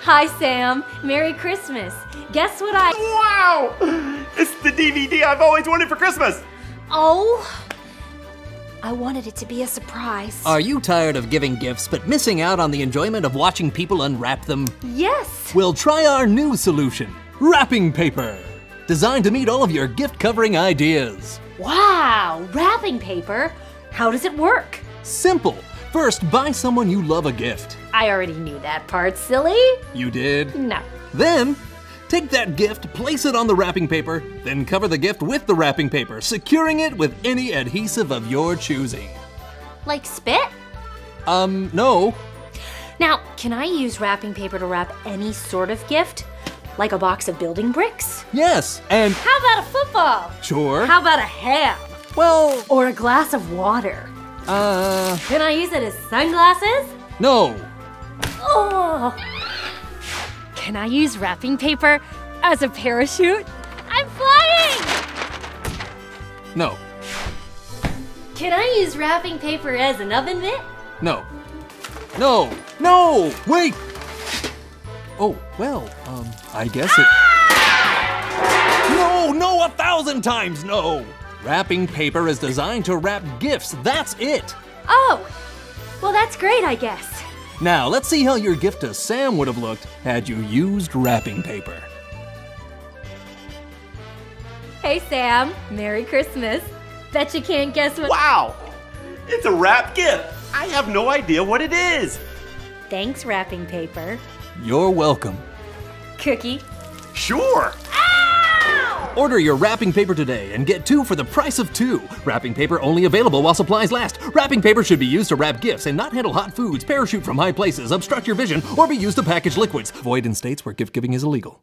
Hi, Sam. Merry Christmas. Guess what I. Wow! It's the DVD I've always wanted for Christmas! Oh! I wanted it to be a surprise. Are you tired of giving gifts but missing out on the enjoyment of watching people unwrap them? yes! We'll try our new solution wrapping paper. Designed to meet all of your gift covering ideas. Wow! Wrapping paper? How does it work? Simple. First, buy someone you love a gift. I already knew that part, silly. You did? No. Then, take that gift, place it on the wrapping paper, then cover the gift with the wrapping paper, securing it with any adhesive of your choosing. Like spit? Um, no. Now, can I use wrapping paper to wrap any sort of gift? Like a box of building bricks? Yes, and How about a football? sure. How about a ham? well, Or a glass of water? Uh, Can I use it as sunglasses? no. Oh! Can I use wrapping paper as a parachute? I'm flying! No. Can I use wrapping paper as an oven mitt? No. No. No! Wait! Oh, well, um, I guess it. No, no, a thousand times no! Wrapping paper is designed to wrap gifts, that's it! Oh! Well, that's great, I guess. Now, let's see how your gift to Sam would have looked had you used wrapping paper. Hey, Sam. Merry Christmas. Bet you can't guess what. Wow! It's a wrap gift! I have no idea what it is! Thanks, wrapping paper. You're welcome. Cookie. Sure! Order your wrapping paper today and get two for the price of two. Wrapping paper only available while supplies last. Wrapping paper should be used to wrap gifts and not handle hot foods, parachute from high places, obstruct your vision, or be used to package liquids. Void in states where gift giving is illegal.